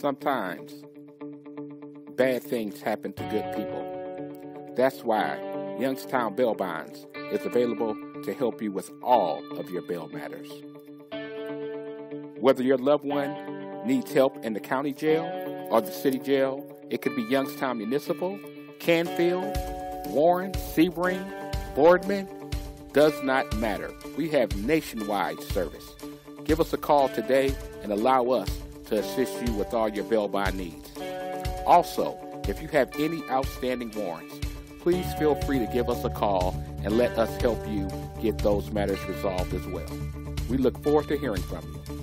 sometimes bad things happen to good people. That's why Youngstown Bail Bonds is available to help you with all of your bail matters. Whether your loved one needs help in the county jail or the city jail, it could be Youngstown Municipal, Canfield, Warren, Sebring, Boardman, does not matter. We have nationwide service. Give us a call today and allow us to assist you with all your bail bond needs. Also, if you have any outstanding warrants, please feel free to give us a call and let us help you get those matters resolved as well. We look forward to hearing from you.